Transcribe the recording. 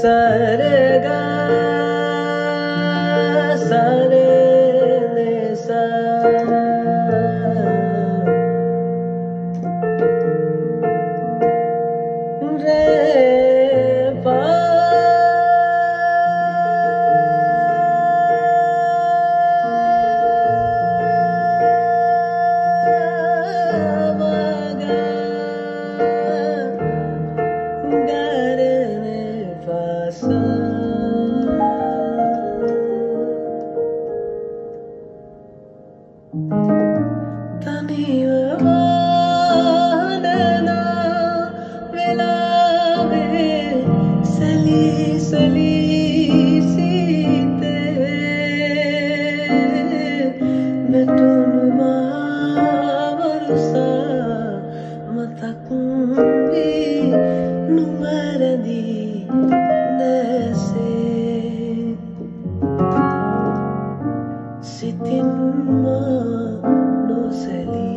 sarga sare le sa, re pa Got it rasa Tani සිතින්ම නොසැලී